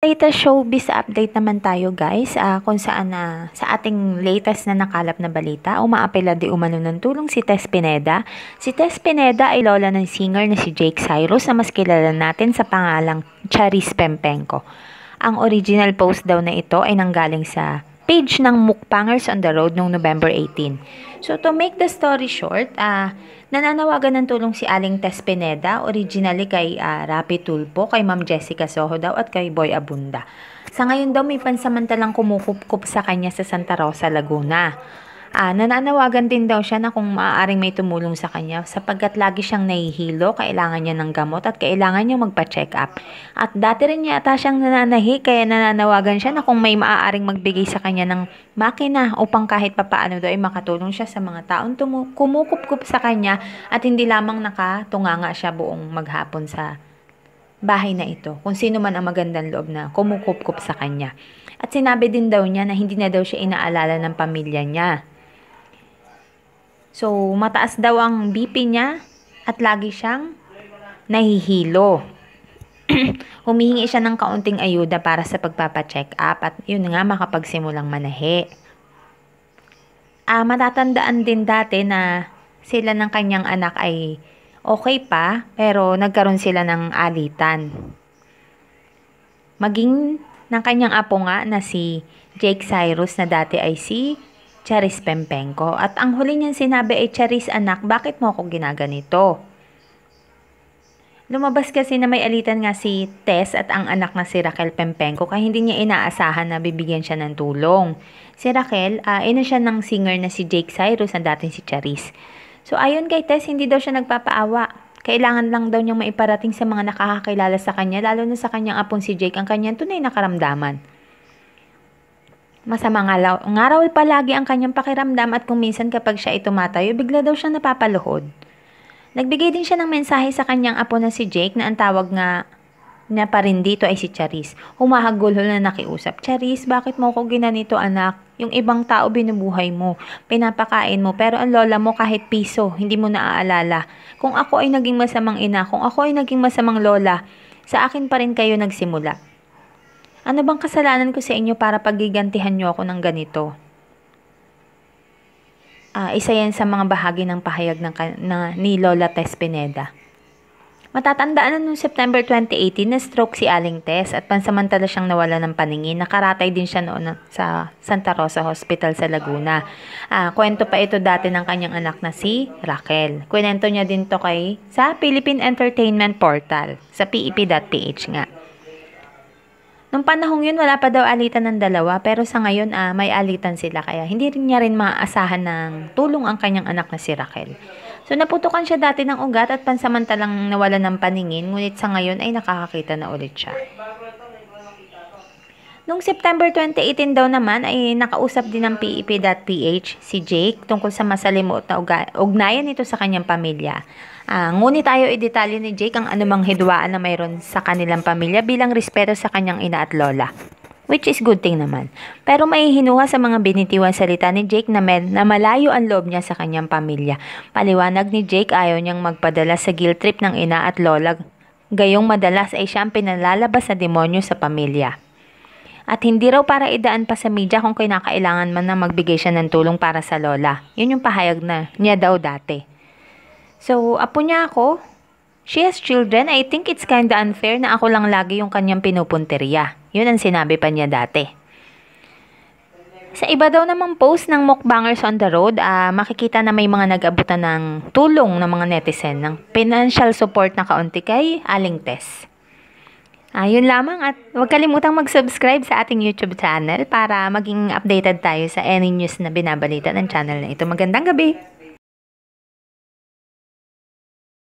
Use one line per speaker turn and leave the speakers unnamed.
Latest showbiz update naman tayo guys ah, kung saan na sa ating latest na nakalap na balita umaapela di umano ng tulong si Tess Pineda. Si Tess Pineda ay lola ng singer na si Jake Cyrus na mas kilala natin sa pangalang Charis Pempenko. Ang original post daw na ito ay nanggaling sa page ng Mukbangers on the Road noong November 18. So to make the story short, ah Nananawagan ng tulong si Aling Tess Pineda, originally kay uh, Rapi Tulpo, kay Ma'am Jessica Soho daw at kay Boy Abunda. Sa ngayon daw may pansamantalang kumukup sa kanya sa Santa Rosa, Laguna. Uh, nananawagan din daw siya na kung maaaring may tumulong sa kanya sapagkat lagi siyang nahihilo, kailangan niya ng gamot at kailangan niya magpa-check up. At dati rin yata siyang nananahi kaya nananawagan siya na kung may maaaring magbigay sa kanya ng makina upang kahit papaano daw ay makatulong siya sa mga taong tumu- kumukup sa kanya at hindi lamang nakatunganga siya buong maghapon sa bahay na ito. Kung sino man ang magandang loob na kumukup sa kanya. At sinabi din daw niya na hindi na daw siya inaalala ng pamilya niya So, mataas daw ang BP niya at lagi siyang nahihilo. Humihingi siya ng kaunting ayuda para sa pagpapacheck up at yun nga makapagsimulang manahi. Ah, matatandaan din dati na sila ng kanyang anak ay okay pa pero nagkaroon sila ng alitan. Maging ng kanyang apo nga na si Jake Cyrus na dati ay si Charis Pempenko. At ang huli niyang sinabi ay, Charis anak, bakit mo ako ginaganito? Lumabas kasi na may alitan nga si Tess at ang anak na si Raquel Pempenko kaya hindi niya inaasahan na bibigyan siya ng tulong. Si Raquel, uh, ina siya ng singer na si Jake Cyrus na dating si Charis. So ayon kay Tess, hindi daw siya nagpapaawa. Kailangan lang daw niyang maiparating sa mga nakakakilala sa kanya, lalo na sa kanyang apong si Jake, ang kanyang tunay na karamdaman. Masama nga, law, nga raw palagi ang kanyang pakiramdam at kung minsan kapag siya ay tumatayo, bigla daw siyang napapaluhod. Nagbigay din siya ng mensahe sa kanyang apo na si Jake na ang tawag nga na pa rin dito ay si Charis. Humahagulhol na nakiusap. Charis, bakit mo ko ginanito anak? Yung ibang tao binubuhay mo, pinapakain mo, pero ang lola mo kahit piso, hindi mo naaalala. Kung ako ay naging masamang ina, kung ako ay naging masamang lola, sa akin pa rin kayo nagsimula. Ano bang kasalanan ko sa inyo para pagigantihan nyo ako ng ganito? Uh, isa yan sa mga bahagi ng pahayag ng, na, ni Lola Tess Pineda. Matatandaan na noong September 2018 na stroke si Aling Tess at pansamantala siyang nawala ng paningin. Nakaratay din siya noon sa Santa Rosa Hospital sa Laguna. Uh, kwento pa ito dati ng kanyang anak na si Raquel. Kwento niya din to kay sa Philippine Entertainment Portal sa pep.ph nga. Nung panahong yun, wala pa daw alitan ng dalawa, pero sa ngayon, ah, may alitan sila, kaya hindi rin niya rin maaasahan ng tulong ang kanyang anak na si Raquel. So, naputukan siya dati ng ugat at pansamantalang nawala ng paningin, ngunit sa ngayon ay nakakakita na ulit siya. Noong September 2018 daw naman ay nakausap din ng PEP.ph si Jake tungkol sa masalimuot na ugnayan nito sa kanyang pamilya. Uh, ngunit tayo idetalye ni Jake ang anumang hidwaan na mayroon sa kanilang pamilya bilang respeto sa kanyang ina at lola. Which is good thing naman. Pero may hinuha sa mga binitiwan salita ni Jake na, med, na malayo ang loob niya sa kanyang pamilya. Paliwanag ni Jake ayaw niyang magpadala sa guilt trip ng ina at lola. Gayong madalas ay siyang pinalalabas sa demonyo sa pamilya. At hindi raw para idaan pa sa media kung kinakailangan man na magbigay siya ng tulong para sa lola. Yun yung pahayag na niya daw dati. So, apo niya ako. She has children. I think it's kinda unfair na ako lang lagi yung kanyang pinupunteriya. Yun ang sinabi pa niya dati. Sa iba daw namang post ng Mukbangers on the Road, uh, makikita na may mga nag-abutan ng tulong ng mga netizen ng financial support na kaunti kay Aling Tess. Ayun ah, lamang at huwag kalimutang mag-subscribe sa ating YouTube channel para maging updated tayo sa any news na binabalita ng channel na ito. Magandang gabi!